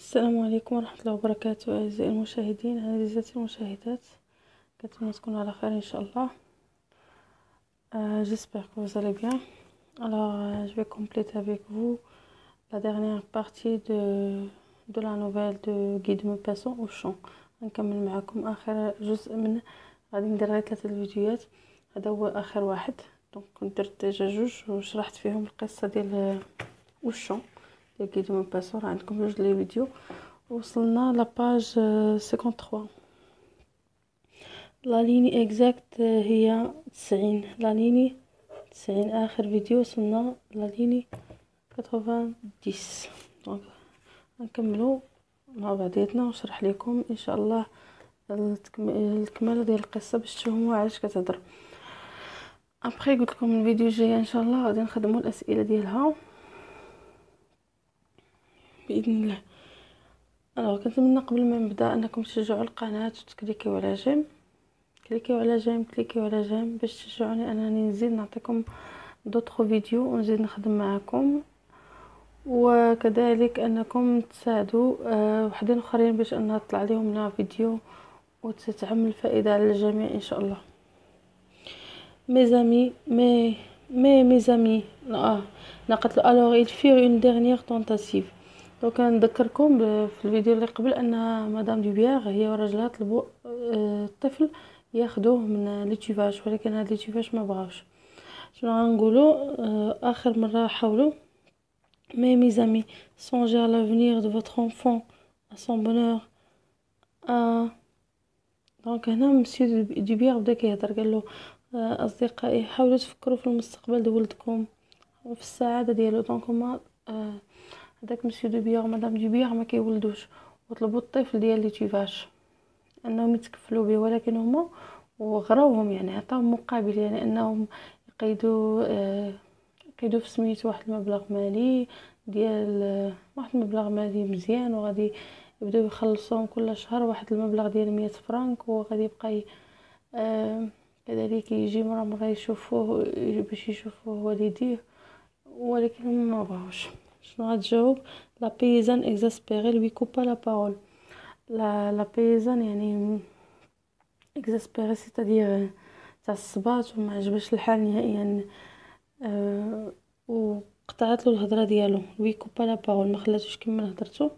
السلام عليكم ورحمة الله وبركاته أعزائي المشاهدين. عزيزاتي المشاهدات كنتمنى تكونوا على خير إن شاء الله. Euh, j'espère que vous allez bien. Alors euh, je vais compléter avec vous la dernière partie de de la nouvelle de Guy de Maupassant Aux champs نكمل معكم آخر جزء من غادي ندير غير ثلاثة الفيديوهات. هذا هو آخر واحد. donc كنت درت déjà جوج وشرحت فيهم القصة ديال Aux champs ديال de Maupassant راه عندكم جوج les vidéos وصلنا la page 53 la ligne exacte هي 90 la ligne 90 آخر فيديو وصلنا la ligne 90 donc نكملو مع بعضياتنا ونشرح لكم إن شاء الله الكماله ديال القصة باش تفهموا علاش كتهضر. ابخي قلت لكم الفيديو الجاي إن شاء الله غادي نخدموا الأسئلة ديالها. بإذن الله. Alors كنتمنى قبل ما نبدأ أنكم تشجعوا القناة وتكليكيو على j'aime. كليكيو على j'aime كليكيو على j'aime. باش تشجعوني أنني نزيد نعطيكم d'autres vidéos ونزيد نخدم معكم وكذلك أنكم تساعدوا آه، وحدين آخرين باش انها تطلع لهم la vidéo وتتعمل فائدة على الجميع إن شاء الله. Mes amis mais mais mes amis آه نقلت alors il fit une dernière tentative. donc نذكركم في الفيديو اللي قبل أن مدام d'Hubières هي وراجلها طلبوا آه، الطفل ياخذوه من les Tuvache ولكن هاد les Tuvache ما بغاوش. شنو غنقولوا آه، آخر مرة حاولوا mais mes amis songez à l'avenir de votre enfant à son bonheur à donc هنا monsieur d'Hubières بدأ كيهضر قال له آه، أصدقائي حاولوا تفكروا في المستقبل ديال ولدكم وفي السعادة ديالو. donc هما هذاك monsieur d'Hubières مدام d'Hubières ما كيولدوش وطلبوا الطفل ديال les Tuvache انهم يتكفلوا به ولكن هما وغراوهم يعني عطاهم مقابل يعني انهم يقيدوا آه يقيدوا في سميت واحد المبلغ مالي ديال آه واحد المبلغ مالي مزيان وغادي يبداو يخلصوهم كل شهر واحد المبلغ ديال مية فرانك وغادي يبقى آه كذلك يجي مرة مرة يشوفوه باش يشوفوه والديه ولكن ما بغاوش شنو غتجاوب la paysanne exaspérée lui coupa la parole la la paysanne يعني exaspérée c'est-à-dire تعصبات وما عجبش الحال نهائيا أه وقطعت له الهضره ديالو lui coupa la parole ما خلاتوش كمل هضرتو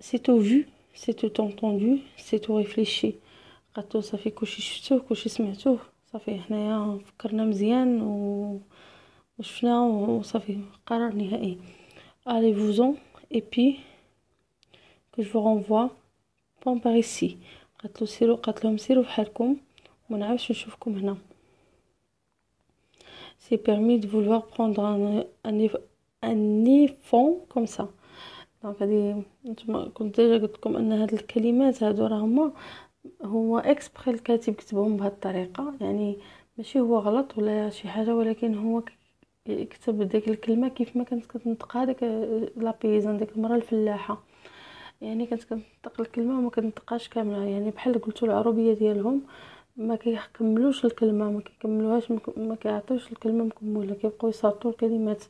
c'est tout vu c'est tout entendu c'est tout réfléchi قالتو صافي كلشي شفتوه كلشي سمعتوه صافي حنايا فكرنا مزيان و وشفنا وصافي قرار نهائي allez vous en et puis que je vous revoie point par ici. قالت له بحالكم وما نعاودش نشوفكم هنا c'est-i permis de vouloir prendre un un éfant comme ça donc هادي نتوما كنت déjà قلت لكم ان هاد الكلمات هادو راه هما هو exprès الكاتب كتبهم بهاد الطريقة. يعني ماشي هو غلط ولا شي حاجة ولكن هو يكتب ديك الكلمة كيف ما كانت كتنطقها ديك la paysanne ديك المراه الفلاحة. يعني كانت كتنطق الكلمة وما كتنطقهاش كاملة. يعني بحال قلتو العربيه ديالهم ما كيكملوش الكلمة ما كيكملوهاش ما كيعطيوش الكلمة مكملة كيبقاو يسرطوا الكلمات.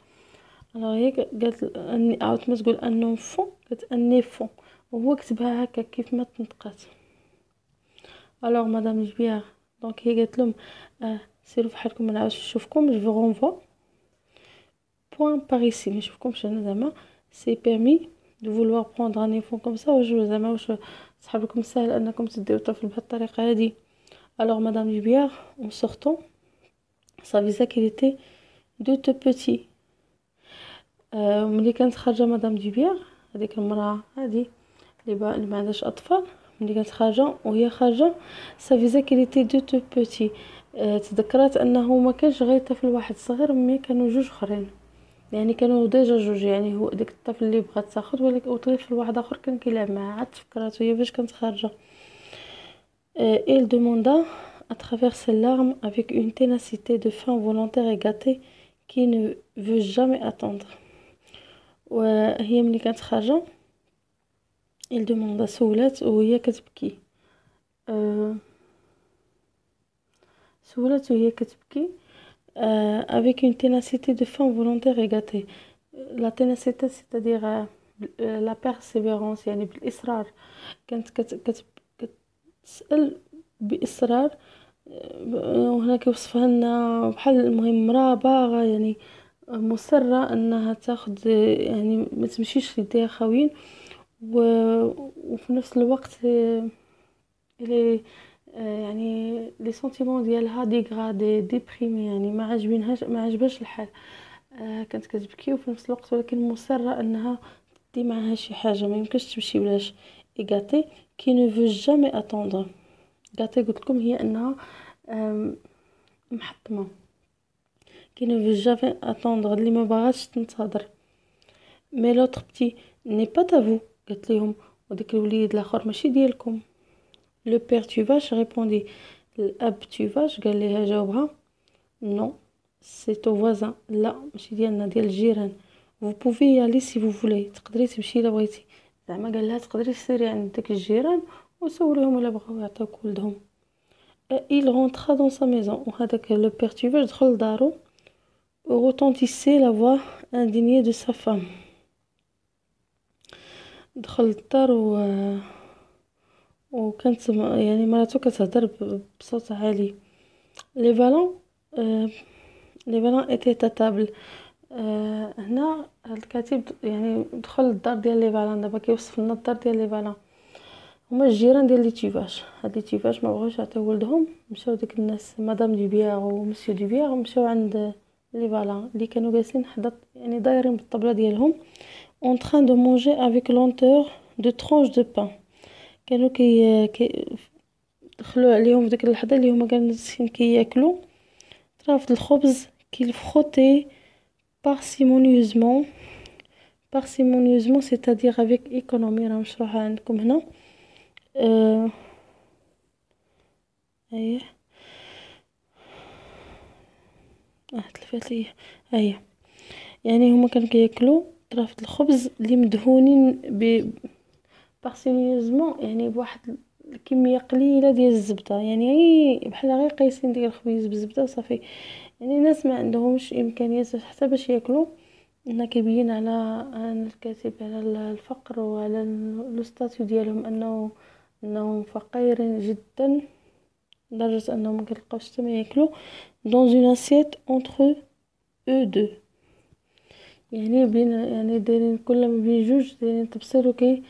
أنا هي قالت أني عاود ما تقول أنهم فون قالت أني فون. وهو كتبها هكا كيف ما تنطقات. الوغ مدام جبير دونك هي قالت لهم آه سيروا فحالكم ما نعاودش نشوفكم جو فو point par ici. Mais je vous comprends زعما سي بيرمي دو فولوار بروندر ان ايفون كوم سا واش زعما واش صحاب لكم ساهل انكم تديو الطفل بهاد الطريقة هادي alors madame d'Hubières en sortant s'avisa qu'ils étaient deux tout petits ملي كانت خارجه madame d'Hubières هذيك المراه هادي اللي اللي ما عندهاش اطفال ملي كانت خارجه وهي خارجه s'avisa qu'ils étaient deux tout petits تذكرات انه ما كانش غير طفل واحد صغير mais كانوا جوج اخرين يعني كانوا déjà جوج يعني هو ديك الطفل اللي بغات تاخذ ولكن وطفل واحد آخر كان كيلعب معاه عاد تفكرات هي فاش كانت خارجة. Il demanda à travers ses larmes avec une ténacité de faim volontaire et gâtée qui ne veut jamais attendre. وهي ملي كانت خارجة il demanda سولات وهي كتبكي. أه سولات وهي كتبكي. Euh, avec une ténacité de faim volontaire et gâtée. La ténacité, c'est-à-dire euh, لا بيرسيفيرونس يعني بالاصرار كانت كت كت كتسال باصرار وهنا كيوصفها لنا بحال المهم مراه باغا يعني مصره انها تاخد يعني ما تمشيش ليديها خاويين. وفي نفس الوقت لي يعني les sentiments ديالها dégradés déprimés يعني ما عجبينهاش ما عجبهاش الحال. آه كانت كتبكي وفي نفس الوقت ولكن مصرة أنها تدي معاها شي حاجة. ما يمكنش تمشي بلاش. et gâtée qui ne veut jamais attendre gâtée قلت لكم هي أنها محطمة. qui ne veut jamais attendre اللي ما باغاش تنتظر. mais l'autre petit n'est pas à vous قالت ليهم وداك الوليد الآخر ماشي ديالكم. le père Tuvache répondit الاب Tuvache قال ليها جاوبها non c'est aux voisins لا ماشي ديالنا ديال الجيران vous pouvez y aller si vous voulez. تقدري تمشي الا بغيتي زعما قال لها تقدري تسيري عند داك الجيران وسوليهم الا بغاو يعطيوك ولدهم il rentra dans sa maison. وهذاك لو بير tu vaches دخل لدارو retentissait la voix indignée de sa femme. دخل للدار و وكانت يعني مراتو كتهضر بصوت عالي. لي فالون les Vallin étaient à table آه هنا الكاتب يعني دخل للدار ديال les Vallin دابا كيوصف لنا الدار ديال les Vallin. هما الجيران ديال les Tuvache. هاد les Tuvache ما بغاوش يعطيو ولدهم مشاو ديك الناس madame d'Hubières و monsieur d'Hubières مشاو عند les Vallin. اللي كانوا جالسين حدا يعني دايرين بالطبلة ديالهم en train de manger avec lenteur des tranches de pain. كانوا كي, كي دخلوا عليهم في ديك اللحظة اللي هما جالسين كياكلوا. طرافة الخبز كيل فخوتي parcimonieusement. Parcimonieusement c'est-à-dire avec économie راه مشروحة عندكم هنا. آه أيه. آه تلفات ليا. أيه. يعني هما كانوا كياكلوا. طرافة الخبز اللي مدهونين ب parcimonieusement يعني بواحد الكمية قليلة ديال الزبدة. يعني بحال غير قايسين ديال الخبيز بالزبده وصافي يعني الناس ما عندهمش امكانيات حتى باش ياكلوا. هنا كيبين على الكاتب على الفقر وعلى le statut ديالهم انه أنهم فقيرين جدا لدرجة أنهم ما كيلقاوش حتى ما ياكلوا dans une assiette entre eux deux يعني بين يعني دايرين كل ما بين جوج دايرين تبصير وكي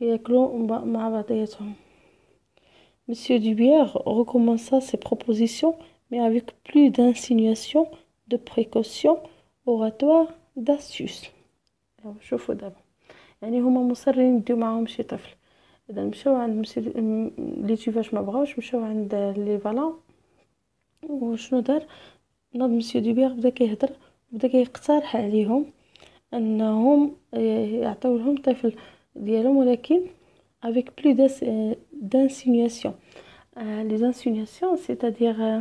كياكلوا مع بعضياتهم Monsieur Dubière recommença ses propositions, mais avec plus d'insinuation, de précaution, oratoire, d'astuce. شوفوا دابا يعني هما مصرين يديو معاهم شي طفل اذا مشاو عند مسي لي تيفاش ما بغاوش مشاو عند لي فالون وشنو دار ناض مسيو دوبيغ بدا كيهضر بدا كيقترح عليهم انهم يعطيو لهم طفل avec plus d'insinuation. Euh, les insinuations c'est-à-dire euh,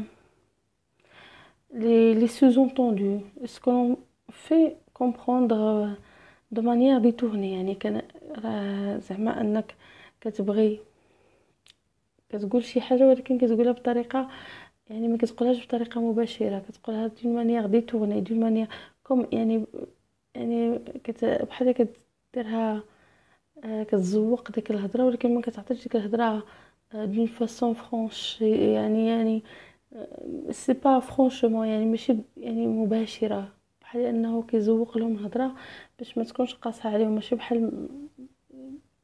les, les sous-entendus ce que l'on fait comprendre euh, de manière détournée. يعني كان زعما انك كتبغي كتقول شي حاجة ولكن كتقولها بطريقه يعني ما كتقولهاش بطريقه مباشره كتقولها d'une manière détournée d'une manière comme يعني يعني كت بحال كديرها آه كتزوق ديك الهضرة ولكن ما كتعطيش ديك الهضرة d'une façon franche. يعني يعني c'est pas franchement يعني ماشي يعني مباشرة بحال إنه كيزوق لهم الهضرة باش ما تكونش قاصحة عليهم ماشي بحال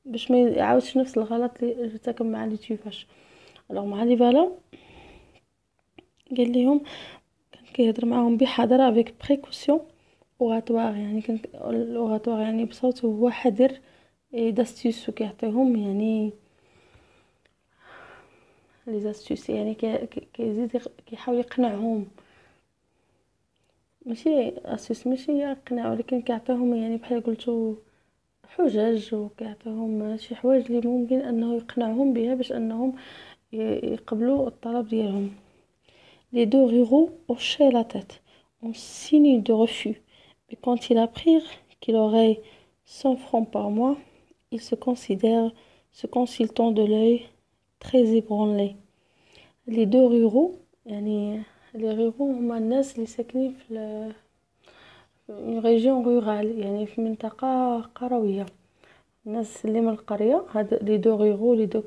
باش ما يعاودش نفس الغلط اللي ارتكب مع les Tuvache. alors مع les Vallin قال لهم كان كيهضر معاهم بحذر avec précaution oratoire يعني كان ال oratoire يعني بصوت هو حذر d'astuce وكيعطيهم يعني les astuces يعني كيزيد كيحاول يقنعهم ماشي اسيس ماشي يقنع ولكن كيعطيهم يعني بحال قلتو حجج وكيعطيهم شي حوايج اللي ممكن انه يقنعهم بها باش انهم يقبلوا الطلب ديالهم Les deux ruraux hochaient la tête en signe de refus. Mais quand ils apprirent qu'il aurait 100 francs par mois, ils se considèrent, se consultant de l'œil, très ébranlés. Les deux ruraux, يعني les ruraux هما الناس اللي ساكنين في une région rurale يعني في منطقة قروية الناس اللي من القريه هاد les deux ruraux les deux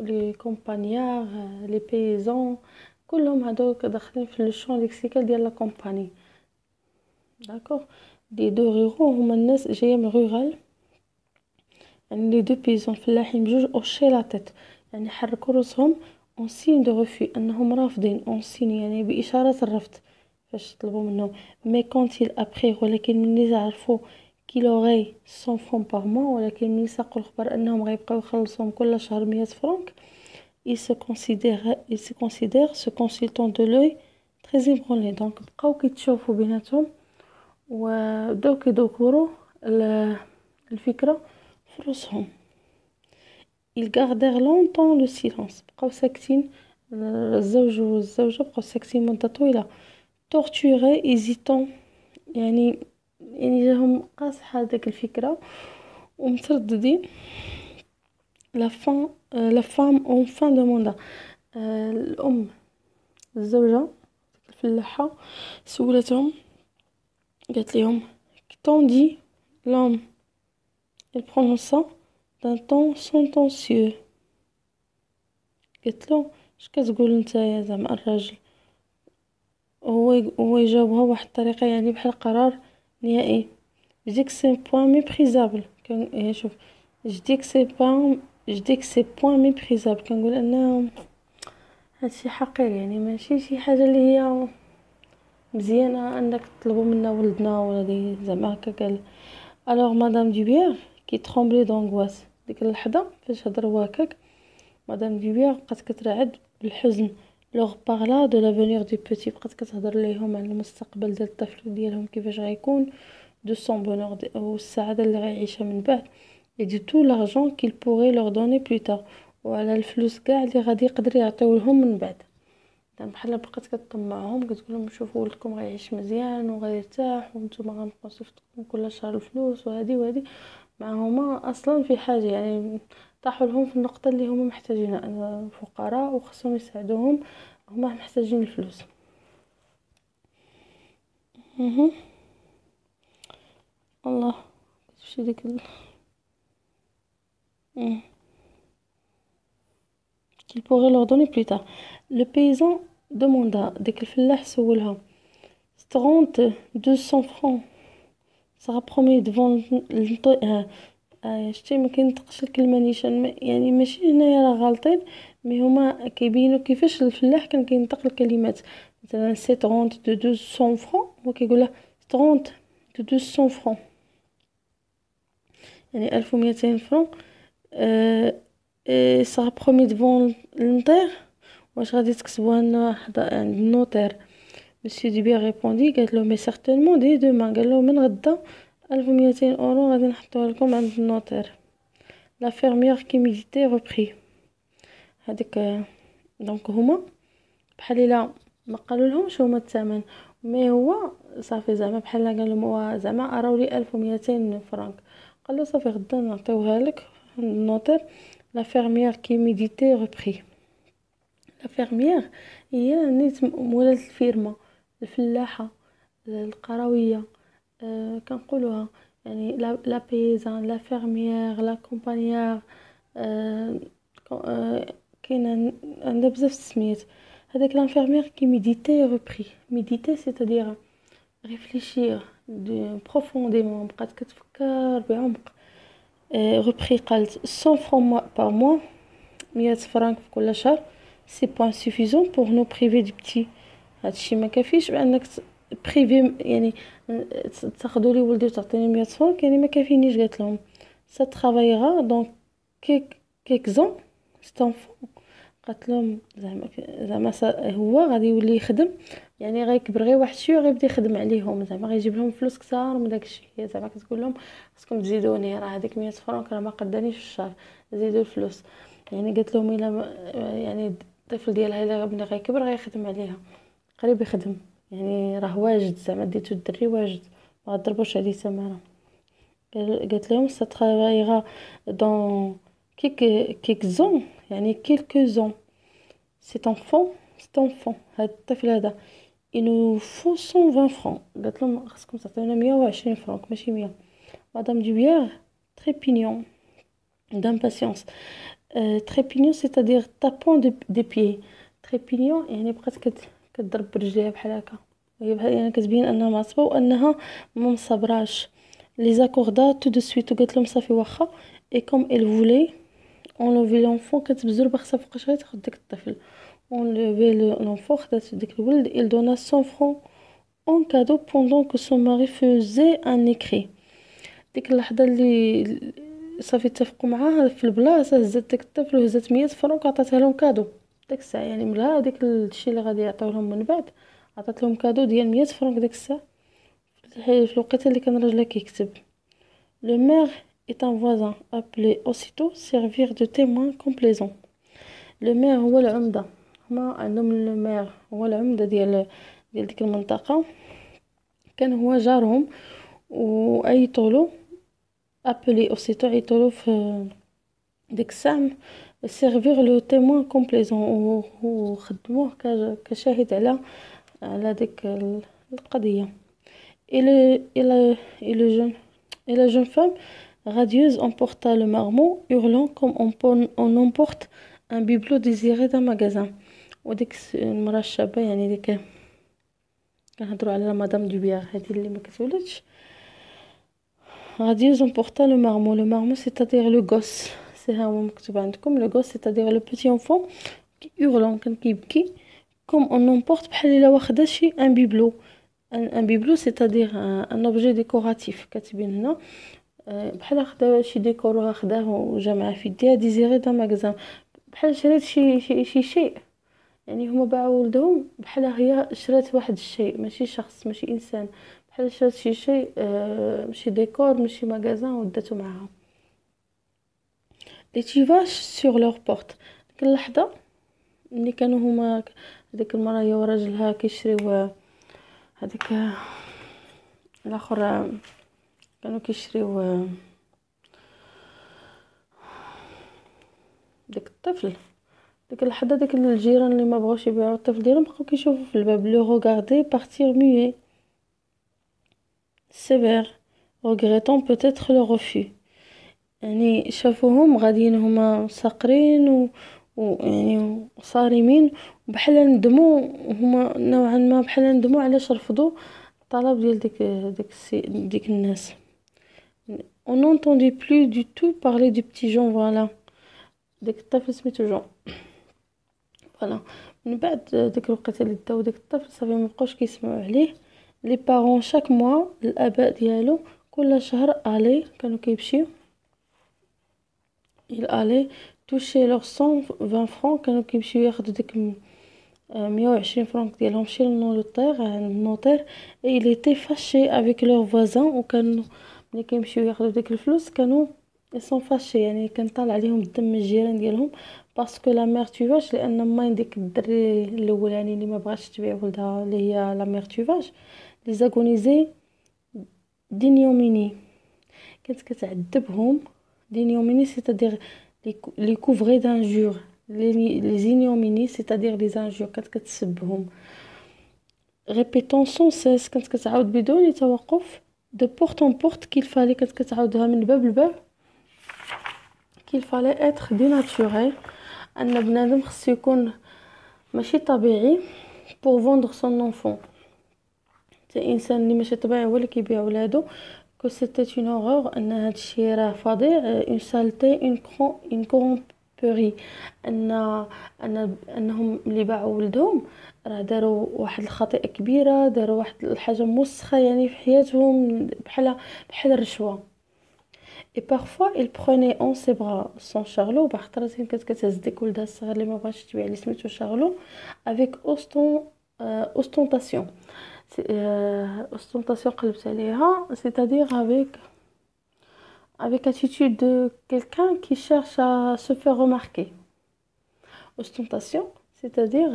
les campagnards les paysans كلهم هادوك داخلين في le champ lexical ديال la campagne d'accord les deux ruraux هما الناس جاية من rural يعني les deux paysans فلاحين بجوج hochaient la tête يعني حركوا روسهم en signe de refus أنهم رافضين en signe يعني بإشارة الرفض. فاش طلبوا منهم. mais quand ils apprirent ولكن ملي عرفوا qu'ils auraient 100 francs par mois ولكن ملي ساقوا الخبر أنهم غيبقاو يخلصوهم كل شهر 100 فرانك ils se considérèrent ils se considérèrent se consultant de l'œil très ébranlés. Donc بقاو كيتشوفوا بيناتهم وبداو كيدوروا الفكرة. في روسهم ils gardèrent longtemps le silence. بقاو ساكتين الزوج والزوجه بقاو ساكتين مده طويله torturé hésitant يعني يعني جاهم قاصحة داك الفكرة ومترددين la fem- la femme enfin demanda الام الزوجة الفلاحة سولتهم قالت لهم qu'en dis-tu l'homme il prononça d'un ton sentencieux. قلت له اش كتقول نتايا زعما الراجل هو هو يجاوبها بواحد الطريقة يعني بحال قرار نهائي J'dis qu'c'est point méprisable كان شوف جديك سي بوان جديك سي بوان ميبريزابل كنقول ان هادشي حقير يعني ماشي شي حاجة اللي هي مزيانه انك تطلبوا منا ولدنا ولا زعما هكا قال Alors madame d'Hubières qui tremblait d'angoisse. ديك اللحظة فاش هضر هو madame d'Hubières بقات كترعد بالحزن. leur parla de l'avenir de petit بقات كتهضر ليهم على المستقبل ديال الطفل ديالهم كيفاش غيكون de son bonheur والسعاده اللي غيعيشها من بعد. et de tout l'argent qu'il pourrait leur donner plus tard وعلى الفلوس كاع اللي غادي يقدر يعطيو لهم من بعد. دام بحال بقات كطمعهم كتقول لهم شوفوا ولدكم غيعيش مزيان وغيرتاح وأنتم غنبقاو صيفطكم كل شهر الفلوس وهادي وهادي. مع هما أصلا في حاجة يعني طاحوا لهم في النقطة اللي هما محتاجينها فقراء وخصهم يساعدوهم هما محتاجين الفلوس. أها الله كتمشي ديك ال... qu'il pourrait leur donner plus tard. Le paysan demanda الفلاح سولها ستغونت 200 فرون s'ra promis d'vant آه شتي ما كينطقش الكلمة نيشان يعني ماشي هنايا راه غالطين mais هما كيبينوا كيفاش الفلاح كان كينطق الكلمات. مثلا c'te rente de 200 francs هو كيقولها t'rente de 200 francs يعني ألف وميتين فرون أه إيه s'ra promis d'vant l'notaire واش غادي تكتبوها لنا عند ال notaire Monsieur d'Hubières répondit قالت له mais certainement dès demain قال له من غدا ألف وميتين أورو غادي نحطوها لكم عند ال notaire. la fermière qui méditait reprit هذيك donc هما بحال إلا ما قالوا لهمش هما الثمن. mais هو صافي زعما بحال قال لهم زعما راهو لي 1200 فرانك. قال له صافي غدا نعطيوها لك notaire la fermière qui méditait reprit La fermière هي نيت مولا الفيرما. الفلاحة القروية أه كنقولوها. يعني la paysanne la fermière la campagnière أه أه كاينة عندها بزاف السميات هذاك la fermière qui méditait reprit méditer c'est-à-dire réfléchir profondément بقات كتفكر بعمق. reprit قالت 100 francs par mois 100 فرانك في كل شهر. c'est point suffisant pour nous priver du p'tit هادشي ما كافيش بأنك priver يعني تاخذوا لي ولدي وتعطيني 100 فرانك يعني ما كافينيش قالت لهم. ça travaillera dans quéqu' quéqu'z'ans ct'éfant قالت لهم زعما زعما هو غادي يولي يخدم. يعني غيكبر غير واحد شوية غيبدا يخدم عليهم. زعما غيجيب لهم فلوس كثار من داكشي. هي زعما كتقول لهم خاصكم تزيدوني راه هذيك 100 فرانك راه ما قدانيش في الشهر. زيدوا الفلوس. يعني قالت لهم إلا يعني الطفل ديالها إلا بدا غيكبر غيخدم عليها. قريب يخدم. يعني راه واجد زعما ديتو الدري واجد. ما غضربوش عليه تماره قالت لهم ça travaillera dans quéqu' quéqu'z'ans يعني quelques ans ct'éfant ct'éfant هاد الطفل هذا. i nous faut 120 francs قالت لهم خاصكم تعطيونا 120 فرانك ماشي 100 Madame d'Hubières trépignant d'impatience euh, trépignant c'est-à-dire tapant des pieds. Trépignant يعني بقات كت كتضرب برجليها بحال هكا. هي بحال يعني كتبين أنها معصبة وأنها ما مصبراش. les accorda tout de suite وقالت لهم صافي واخا. et comme elle voulait enlever l'enfant كتبزر بخصها فوقاش غير تاخد ديك الطفل. enlever l'enfant خدات ديك الولد elle donna 100 francs en cadeau pendant que son mari faisait un écrit. ديك اللحظة اللي صافي اتفقوا معاها في البلاصة هزات داك الطفل وهزات 100 francs عطاتها لهم cadeau داك الساعة يعني من هذاك الشيء اللي غادي يعطيو لهم من بعد عطات لهم cadeau ديال 100 francs ديك الساعة في الوقيته اللي كان راجلها كيكتب. le maire et un voisin appelés aussitôt servirent de témoins complaisants. le maire هو العمده هما عندهم ال maire هو العمده ديال ديال ديك المنطقة كان هو جارهم وعيطولو appelés aussitôt عيطولو في ديك الساعة servirent de témoins complaisants وخدموه كشاهد على على ديك القضية إلى إلى إلى جون إلى جون فام radieuse emporta le marmot hurlant comme on, on emporte un bibelot désiré d'un magasin. وديك المراه الشابه يعني ديك كنهضروا على مدام d'Hubières هذه اللي ما كتولدش غادي emporta le marmot le marmot c'est-à-dire le ها هو مكتوب عندكم le gosse c'est-à-dire le petit enfant hurlant كان كيبكي comme on emporte بحال إلا واخدة شي un bibelot un bibelot c'est-à-dire un objet décoratif كاتبين هنا. بحال خدا شي ديكور خداه وجا في يديها désiré d'un magasin بحال شريت شي شي شي شيء. يعني هما باعوا ولدهم بحال هي شرات واحد الشيء ماشي شخص ماشي إنسان. بحال شرات شي شيء آه ماشي ديكور ماشي magasin وداتو معاها les Tuvache sur leur porte ديك اللحظه ملي كانوا هما هذيك المراه هي وراجلها كيشريو هذيك الآخر كانوا كيشريو ديك الطفل ديك اللحظه ديك الجيران اللي ما بغاوش يبيعوا الطفل ديالهم بقاو كيشوفوا في الباب le regardaient partir muets sévères regrettant peut-être leur refus يعني شافوهم غاديين هما ساكتين و ويعني صارمين بحال ندموا هما نوعا ما بحال ندموا علاش رفضوا الطلب ديال ديك ديك السي ديك الناس. On n'entendit plus du tout parler du petit Jean Vallin. ديك الطفل سميتو Jean Vallin من بعد ديك الوقيته اللي داو داك الطفل صافي مبقاوش كيسمعوا عليه. les parents chaque mois الآباء ديالو كل شهر الي كانوا كيمشيو. Ils allaient toucher leurs 120 francs كانوا كيمشيو ياخدو ديك مية وعشرين فرانك ديالهم شي لل notaire عند ال notaire et ils étaient fâchés avec leurs voisins وكانوا ملي كيمشيو ياخدو ديك الفلوس كانوا ils sont fâchés يعني كان طالع عليهم الدم من الجيران ديالهم parce que la mère Tuvache لأن مّي ديك الدري الاولاني اللي ما بغاش تبيع ولدها اللي هي la mère Tuvache les agonisait d'ignominies كانت كتعذبهم d'ignominies c'est-à-dire les couvrait d'injures les ignominies c'est-à-dire les injures كانت كتسبهم répétant sans cesse كانت كتعاود بدون توقف de porte en porte qu'il fallait كانت كتعاودها من باب لباب qu'il fallait être dénaturé ان بنادم خصو يكون ماشي طبيعي pour vendre son enfant حتى انسان اللي ماشي طبيعي هو اللي كيبيع ولادو c'était une horreur ان هادشي راه فظيع une saleté une co- une corromperie ان ان أنهم اللي باعوا ولدهم راه داروا واحد الخطيئة كبيرة داروا واحد الحاجة موسخه يعني في حياتهم بحال بحال الرشوة. Et parfois elle prenait en ses bras son Charlot. بعض الخطرات كانت كتهز ديك ولدها الصغير اللي ما بغاش تبيع اللي سميتو شارلو avec osten- ostentation. Ostentation قلبت عليها c'est-à-dire avec avec attitude de quelqu'un qui cherche à se faire remarquer. Ostentation c'est-à-dire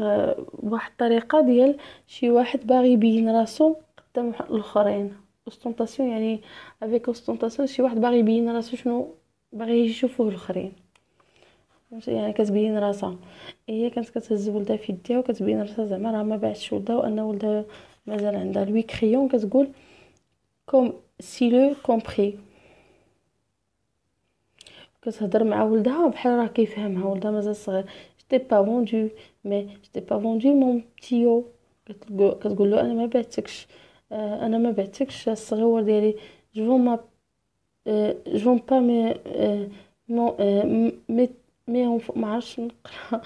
واحد الطريقة ديال شي واحد باغي يبين راسو قدام الآخرين. ostentation يعني avec ostentation شي واحد باغي يبين راسو شنو باغي يشوفوه الآخرين. يعني كتبين راسها. هي كانت كتهز ولدها في يديها وكتبين راسها زعما راه ما باعتش ولدها وأن ولدها مازال عندها lui criant كتقول comme s'il eût compris كتهضر مع ولدها بحال راه كيفهمها ولدها مازال صغير j't'ai pas vendu mé j't'ai pas vendu mon p'tiot كتقول له أنا ما بعتكش آه أنا ما بعتكش الصغيور ديالي je ma جو با مي مو مي مي ما عرفتش نقرا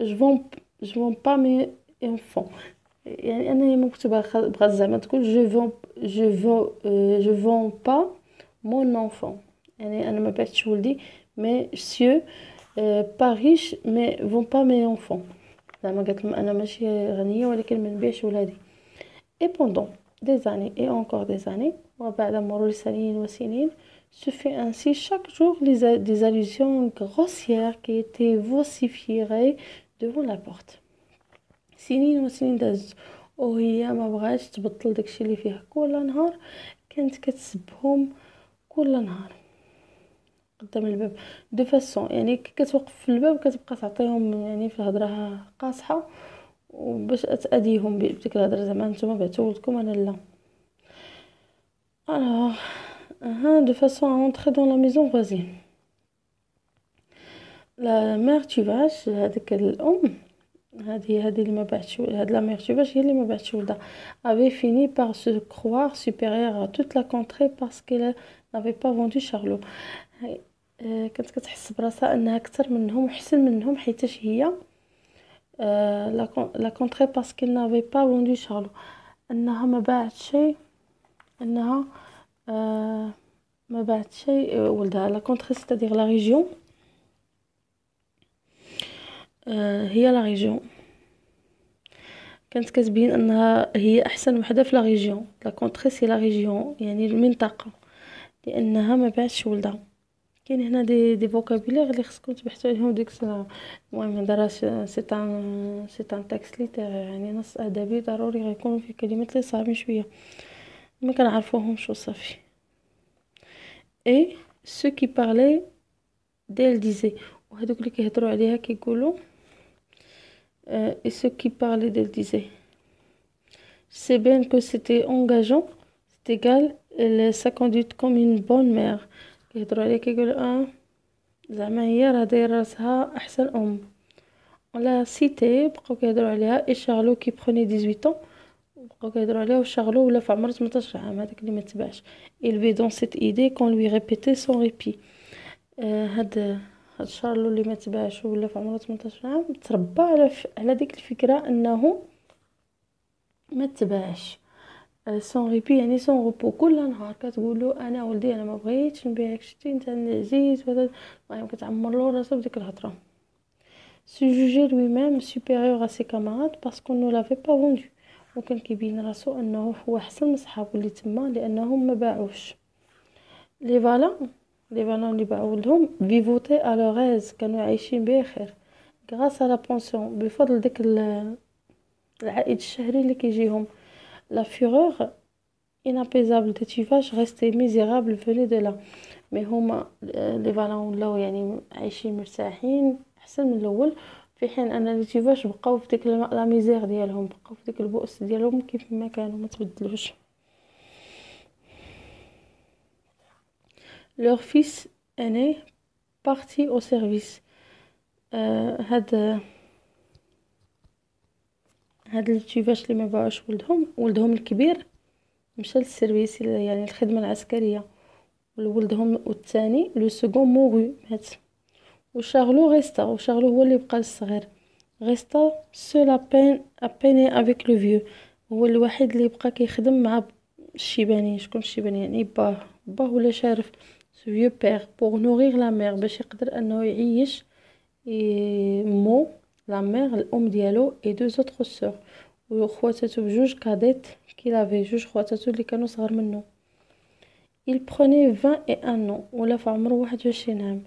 جو جو با مي انفون يعني أنا مكتوبه بغات زعما تقول جو فون جو فون جو فون با مون انفون يعني أنا ما بعتش ولدي مي سيو با ريش مي فون با مي انفون زعما قالت لهم أنا ماشي غنية ولكن ما نبيعش ولادي. et pendant des années et encore des années وبعد مرور سنين وسنين ce fut ainsi chaque jour les, des allusions grossières qui étaient vociférées devant la porte. سنين وسنين دازت. وهي ما بغاش تبطل داكشي اللي فيها كل نهار. كانت كتسبهم كل نهار. قدام الباب. de façon. يعني كي كتوقف في الباب كتبقى تعطيهم يعني في الهضرة قاصحة. وباش تاديهم بديك الهضرة زعما نتوما بعتو ولدكم أنا لا. Hein, de façon à entrer dans la maison voisine. La mère tuvache هذيك الام هذه هذه اللي ما باعتش هاد لا مير tuvache هي اللي ما باعتش ولدها avait fini par se croire supérieure à toute la contrée parce qu'elle n'avait pas vendu Charlot. كانت كتحس براسها أنها أكثر منهم وحسن منهم حيتاش هي؟ la contrée parce que n'avait pas vendu Charlot أنها ما باعتش. أنها ما باعتش ولدها. la contrée c'est-à-dire la région هي la région. كانت كتبين إنها هي أحسن وحدة في la région. la contrée c'est la région يعني المنطقة. لأنها ما باعتش ولدها. كاين هنا des des vocabulaires اللي خصكم تبحثوا عليهم. ديك الساعة المهم هذا c'est un c'est un texte littéraire يعني نص أدبي ضروري غيكون فيه كلمات اللي صعيبين شوية. ما كنعرفوهمش وصافي. et ceux qui parlaient d'elle disaient وهذوك اللي كيهضروا عليها كيقولوا et ceux qui parlaient d'elle disaient sais bien que c'était engageant c'était égal s'est conduite comme une bonne mère. كيهضروا عليه كيقول آه زعما هي راه دايره راسها احسن ام ولا سيتي بقاو كيهضروا عليها اي شارلو كي بروني 18 ans بقاو كيهضروا عليها وشارلو ولا في عمر 18 عام هذاك اللي هاد شارلو اللي ما تبعش ولا في عمره 18 عام تربى على ف... على ديك الفكرة إنه ما تبعش. sans répit يعني sans repos كل نهار كتقولو أنا ولدي أنا ما بغيتش نبيعك شتي أنت عزيز وهذا. المهم كتعمر له راسو بديك الهضرة. se jugeait lui-même supérieur à ses camarades parce qu'on ne l'avait pas vendu وكان كيبين راسو إنه هو أحسن من صحابو اللي تما لأنهم ما باعوش. les Vallin les Vallin اللي باعوا ولدهم vivotaient à leur aise كانوا عايشين بخير grâce à la pension بفضل داك العائد الشهري اللي كيجيهم La fureur inapaisable des Tuvache restés misérables venait de là. mais هما les Vallin ولاو يعني عايشين مرتاحين احسن من الأول في حين ان les Tuvache بقاو في ديك la misère ديالهم بقاو في ديك البؤس ديالهم كيف ما كانوا ما تبدلوش leur fils aîné partit au service. هاد هاد ال Tuvache اللي ما باعوش ولدهم. ولدهم الكبير مشى لل service يعني الخدمة العسكرية. ولدهم والثاني le second mourut مات. و Charlot resta وشارلو هو اللي بقى الصغير resta seul à peine à peiner avec le vieux هو الوحيد اللي بقى كيخدم مع الشيباني. شكون الشيباني؟ يعني باه باه ولا شارف. ce vieux père pour nourrir la mère باش يقدر انه يعيش مو la mère الام ديالو et deux autres sœurs وخواتاتو بجوج cadettes qu'il avait جوج خواتاتو اللي كانوا صغار منو il prenait 21 ans ولا في عمره 21 عام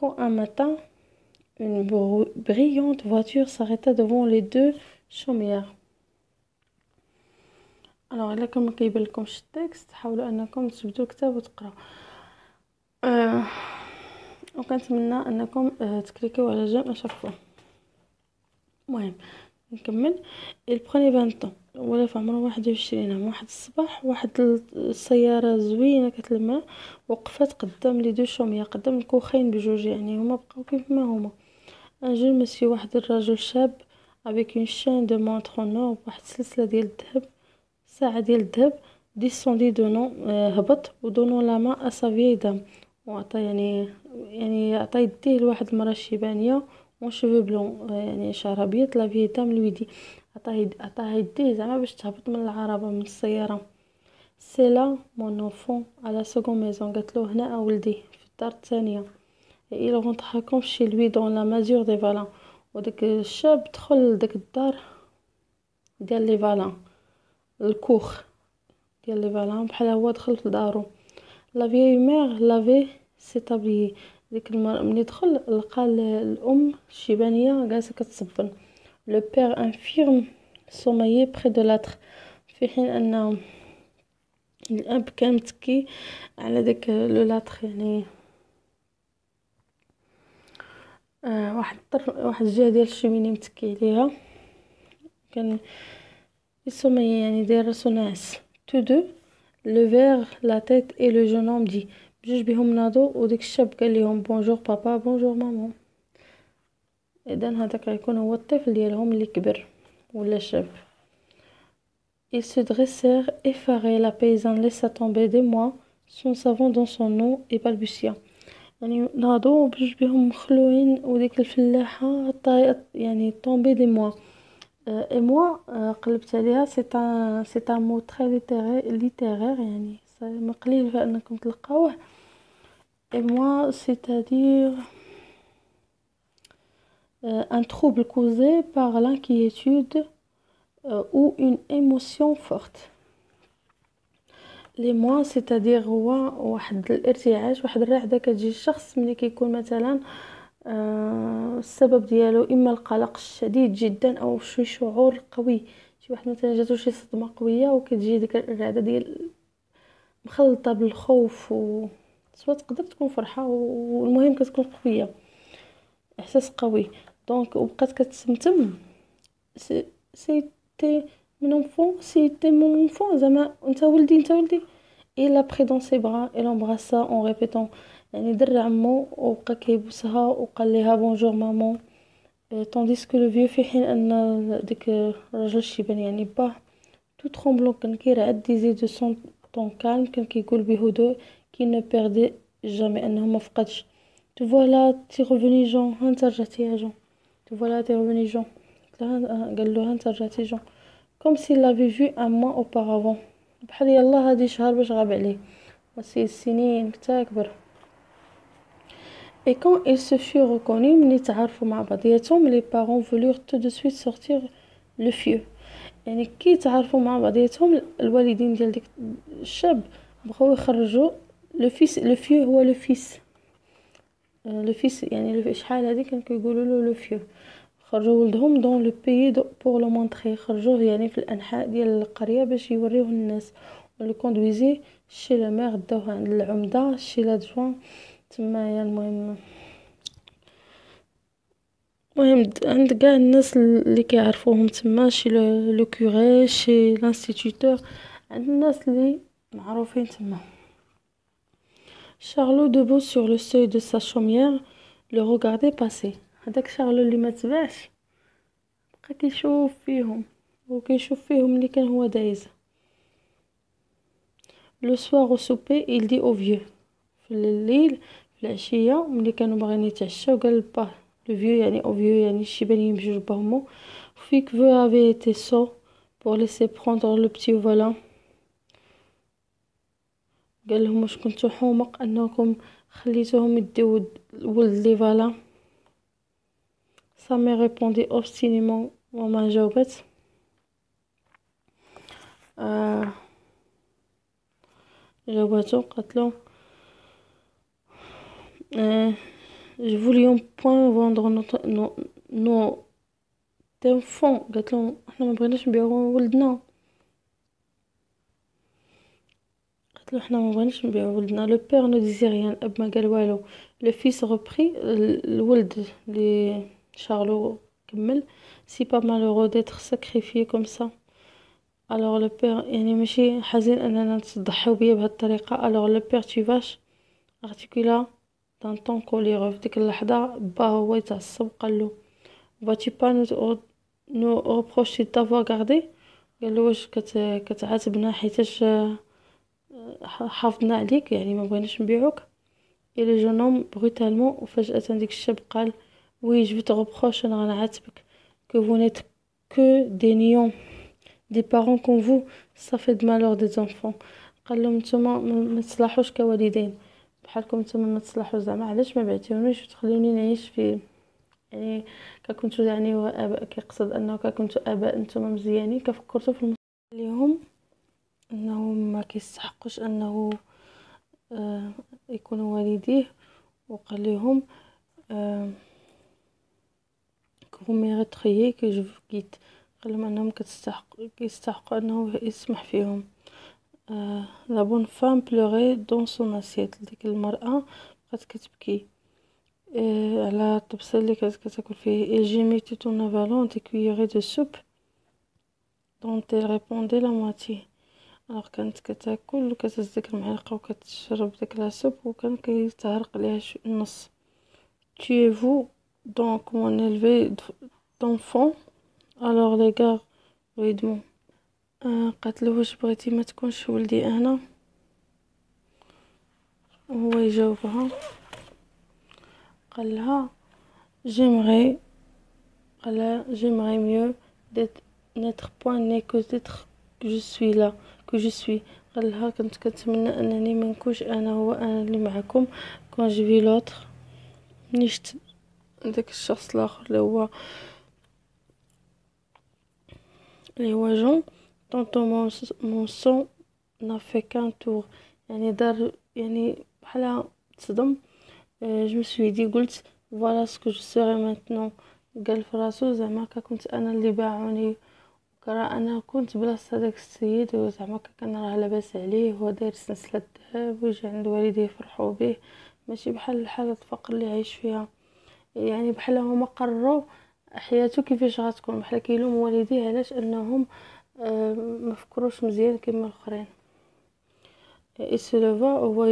quand un matin une brillante voiture s'arrêta devant les deux chaumières. Alors الا كان ما كيبان لكمش ال texte حاولوا انكم تجبدوا الكتاب وتقراو أه وكنتمنى أنكم أه تكليكيو على j'aime اشرفوا المهم نكمل. 20 ans. ولا في عمره واحد وعشرين عام واحد الصباح واحد السيارة زوينة كتلمع وقفت قدام les deux chaumières قدام الكوخين بجوج يعني هما بقاو كيف ما هما. jeune monsieur واحد الرجل شاب avec une chaîne de montre en or واحد السلسلة ديال الذهب ساعة ديال الذهب. descendit donnant هبط و donnant la main à sa vieille dame وعطى يعني يعني عطى يديه لواحد المرا شيبانيه en cheveux blancs يعني شعرها أبيض la vieille dame lui dit عطاه عطاه يديه زعما باش تهبط من العربة من السيارة. c'est là mon enfant à la seconde maison قالتلو هنا ولدي في الدار الثانية. Il rentre comme chez lui dans la masure des Vallin وداك الشاب دخل لداك الدار ديال les Vallin. الكوخ ديال les Vallin بحال هو دخل لدارو la vieille mère lavait ses tabliers ديك المرأة ملي دخل لقى الأم الشيبانية جالسة كتصبن. le père infirme sommeillait près de l'âtre في حين أن الأب كان متكي على داك le l'âtre يعني آه واحد الطرف واحد الجهة ديال ال cheminée متكي عليها. كان السومايي يعني داير راسو ناعس tous deux levèrent la tête et le jeune dit بجوج بهم ناضو وديك الشاب قال لهم bonjour papa bonjour maman اذا هذاك غيكون هو الطفل ديالهم اللي كبر ولا شاب. Ils se dressèrent effarés, la paysanne laissa tomber d'émoi son savon dans son eau et balbutia. يعني ناضو بجوج بهم مخلوعين وديك الفلاحة طايت يعني tomber d'émoi émoi قلبت عليها. c'est un c'est un mot très littéraire يعني من قليل أنكم تلقاوه. émoi c'est-à-dire Euh, un trouble causé par l'inquiétude euh, لي موا سيتادير هو واحد الارتعاش واحد الرعده كتجي الشخص ملي كيكون مثلا السبب ديالو اما القلق الشديد جدا أو شي شعور قوي شي واحد مثلا جاتو شي صدمه قويه وكتجي ديك الرعده ديال مخلطة بالخوف و سواء تقدر تكون فرحة والمهم كتكون قوية إحساس قوي. donc وبقات كتسمتم c'est té mon enfant c'est té mon enfant زعما أنت ولدي أنت ولدي. et la prit dans ses bras et l'embrassa en répétant يعني در عمو وبقى كيبوسها وقال ليها bonjour maman tandis que le vieux في حين أن ديك الرجل الشيبان يعني با tout tremblant كان كيرعد disait de son ton calme كان كيقول بهدوء qu'il ne perdait jamais انه ما فقدش te voilà t'es revenu Jean ها انت رجعتي يا Jean Voilà, t'es revenu Jean. قال له انت رجعتي Jean comme s'il l'avait vu un mois auparavant بحال يلا هادي شهر باش غاب عليه وسي السنين حتى كبر Et quand ils se furent reconnus, ملي تعرفوا مع بعضياتهم les parents voulurent tout de suite sortir le fieu. يعني كي تعرفوا مع بعضياتهم الوالدين ديال ديك الشاب بغاو يخرجوا le fils le fieu هو le fils. le fils يعني شحال هادي كان كيقولوا له le fieu. خرجوا ولدهم dans le pays pour le montrer خرجوه يعني في الأنحاء ديال القرية باش يوريوه الناس. و le conduisit chez le maire داوه عند العمدة chez l'adjoint تمايا المهم. المهم عند كاع الناس اللي كيعرفوهم تما chez le curé chez l'instituteur عند الناس اللي معروفين تما. Charlot debout sur le seuil de sa chaumière le regardait passer هداك شارلو اللي ما تبعش. بقى كيشوف فيهم وكيشوف فيهم اللي كان هو دايز. le soir au souper il dit au في الليل في العشية ملي كانوا باغيين يتعشاو قال با le vieux يعني aux vieux يعني الشيبانيين بجوج بهمو فيك فو افي تي سو pour laisser prendre le petit volant. قال لهم واش كنتو حمق انكم خليتوهم يديو ولد لي فالا سامي ريبوندي اوبستينيمون وما جاوبت آه جاوباتو قالتلو آه voulions point vendre notre no no enfant قالت إحنا ما بغيناش نبيعو ولدنا قالت له حنا ما بغيناش نبيعو ولدنا le père ne disait rien الاب ما قال والو le fils reprit الولد لي شارلو كمل c'est pas malheureux d'être sacrifié comme ça alors le père يعني ماشي حزين اننا نضحيو بيا بهاد الطريقة alors le père Tuvache articula دان طونكو لي غو اللحظه با هو يتعصب قال له باتي با نو نو ريبروشي دافوا غاردي قال له واش كت كتعاتبنا حيتاش حافظنا عليك يعني ما بغيناش نبيعوك اي لو جونوم بروتالمون وفجاه ديك الشاب قال وي جبت ريبروش أنا غنعاتبك كو فونيت كو دي نيون دي بارون كون فو صافي دمالور دي زونفون قال لهم نتوما ما تصلحوش كوالدين بحالكم نتوما ما تصلحوا زعما علاش ما بعتيونيش وتخلوني نعيش في يعني ككنتو يعني آباء كيقصد أنه ككنتو آباء نتوما مزيانين كفكرتو في ليهم انهم ما كيستحقوش أنه آه يكونوا والديه وقال لهم آه mériteriez que je quitte قال لهم أنهم كتستحق كيستحقوا أنه يسمح فيهم. la bonne femme pleurait dans son assiette ديك المراه بقات كتبكي على الطبسه اللي كانت كتاكل فيه elle gémit tout en avalant des cuillerées de soupe dont elle répandait la moitié. Alors كانت كتاكل وكتهز ديك المعلقه وكتشرب ديك la soupe وكان كيتعرق ليها النص tuez-vous donc mon élevé d'enfant? Alors les gars ريدمون آه قالت له واش بغيتي ما تكونش ولدي أنا وهو يجاوبها. قال لها j'aimerais قال لها j'aimerais mieux d'être n'être point né que d'être je suis là que je suis. قال لها كنت كنتمنى أنني ما نكونش أنا هو أنا اللي معكم. quand j'ai vu l'autre نشت داك الشخص الآخر اللي هو اللي هو جون. tantôt mon sang n'a fait qu'un tour يعني دار يعني بحال تصدم je me suis dit قلت voilà ce que je serais maintenant قال فراسو زعما كنت أنا اللي باعوني كرا أنا كنت بلاصه هذاك السيد وزعما كان راه لاباس عليه هو داير سلسله الذهب ويجي عند والديه يفرحوا به ماشي بحال حاله الفقر اللي عايش فيها يعني بحال هما قرروا حياته كيفاش غتكون بحال كيلوم والديه علاش انهم آه ما فكروش مزيان كما الأخرين. il se leva هو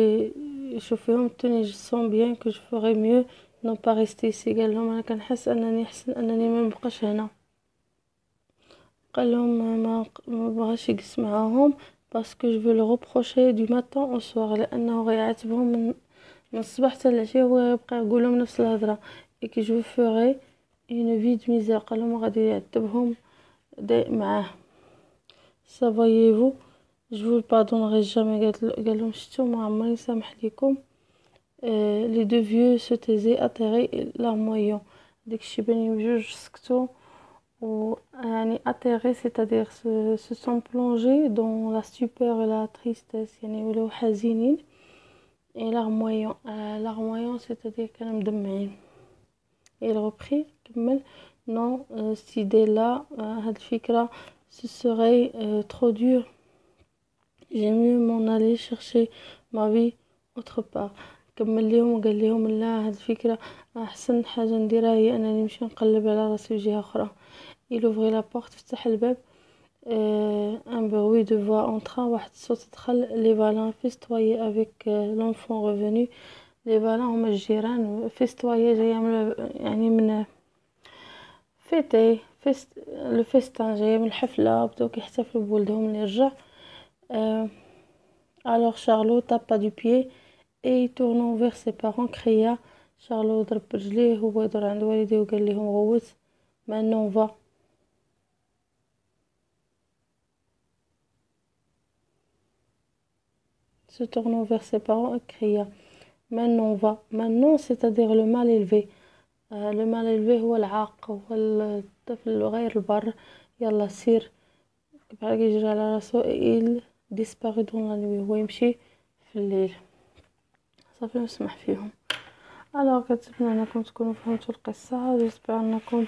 يشوف فيهم tenez je sens bien que je ferais mieux ne pas rester ici قال لهم أنا كنحس انني احسن انني ما نبقاش هنا قال لهم ما ما بغاش يجلس معاهم parce que je le reprocherais du matin au soir لأنه غيعاتبهم من من الصباح حتى العشيه هو يبقى يقول لهم نفس الهضره et que je vous ferais une vie de قال لهم غادي يعذبهم معاه ça voyez-vous je pardonnerai jamais قال لهم شتو ما عمري نسامح ليكم les deux vieux se taisaient atterrés larmoyants داكشي بان بجوج سكتو ou يعني atterré c'est-à-dire se, se sont plongés dans la stupeur et la tristesse يعني ولاو حزينين et larmoyant euh, larmoyant c'est-à-dire كانوا مدمعين et il reprit كمل non euh, cette idée là euh, هاد الفكرة ce serait euh, trop dur j'ai mieux m'en aller chercher ma vie autre part كمل ليهم وقال لهم لا هاد الفكرة احسن حاجة نديرها هي انني نمشي نقلب على راسي وجهة il ouvrit la porte فتح الباب un bruit de voix entra واحد الصوت دخل les valins festoyaient avec l'enfant revenu les valins هما الجيران festoyaient جاية من يعني من فيتي فيست لو فيستان جاية من الحفلة بداو كيحتفلوا بولدهم اللي رجع alors Charlot tapa du pied et tournant vers ses parents cria شارلو ضرب برجليه هو يدور عند والديه وقال لهم غوت maintenant va se tournant vers ses parents et cria Maintenant va. Maintenant, c'est-à-dire le mal élevé. آه le mal élevé هو العاق هو الطفل الغير البر يلا سير. بحال كيجري على راسو. Il disparaît dans la nuit. هو يمشي في الليل. صافي نسمح فيهم. alors كنتمنى أنكم تكونوا فهمتوا القصة. j'espère أنكم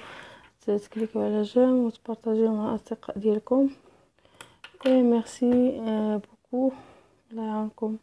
تكليكوا على j'aime وتبارطاجيو مع الاصدقاء ديالكم. et merci beaucoup الله يعاونكم